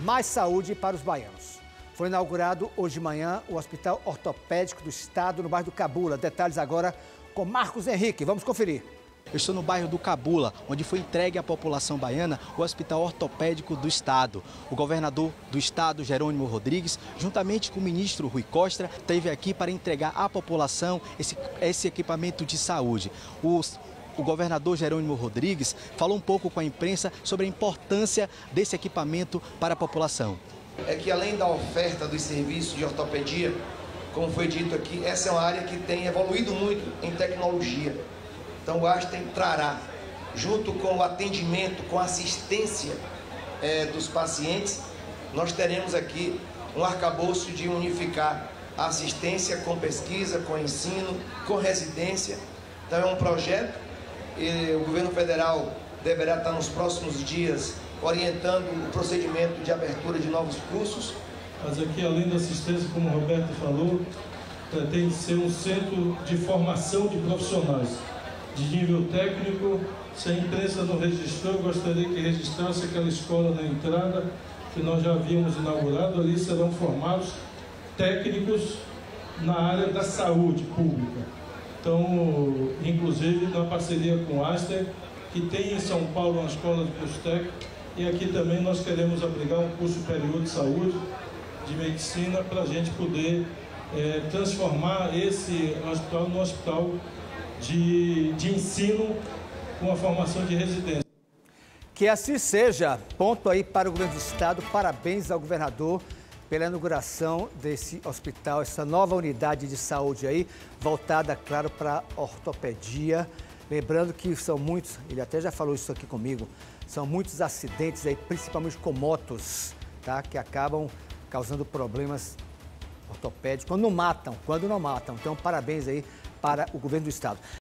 mais saúde para os baianos. Foi inaugurado hoje de manhã o Hospital Ortopédico do Estado no bairro do Cabula. Detalhes agora com Marcos Henrique. Vamos conferir. Eu estou no bairro do Cabula, onde foi entregue à população baiana o Hospital Ortopédico do Estado. O governador do Estado, Jerônimo Rodrigues, juntamente com o ministro Rui Costa, esteve aqui para entregar à população esse, esse equipamento de saúde. Os o governador Jerônimo Rodrigues falou um pouco com a imprensa sobre a importância desse equipamento para a população. É que além da oferta dos serviços de ortopedia, como foi dito aqui, essa é uma área que tem evoluído muito em tecnologia. Então o Einstein trará, junto com o atendimento, com a assistência é, dos pacientes, nós teremos aqui um arcabouço de unificar a assistência com pesquisa, com ensino, com residência. Então é um projeto e o governo federal deverá estar nos próximos dias orientando o procedimento de abertura de novos cursos. Mas aqui, além da assistência, como o Roberto falou, pretende ser um centro de formação de profissionais de nível técnico. Se a imprensa não registrou, eu gostaria que registrasse aquela escola na entrada que nós já havíamos inaugurado. Ali serão formados técnicos na área da saúde pública. Então, inclusive na parceria com o Aster, que tem em São Paulo uma escola de curso técnico, e aqui também nós queremos abrigar um curso superior de saúde, de medicina, para a gente poder é, transformar esse hospital num hospital de, de ensino com a formação de residência. Que assim seja. Ponto aí para o governo do estado. Parabéns ao governador pela inauguração desse hospital, essa nova unidade de saúde aí, voltada, claro, para ortopedia. Lembrando que são muitos, ele até já falou isso aqui comigo, são muitos acidentes aí, principalmente com motos, tá? Que acabam causando problemas ortopédicos, quando não matam, quando não matam. Então, parabéns aí para o governo do estado.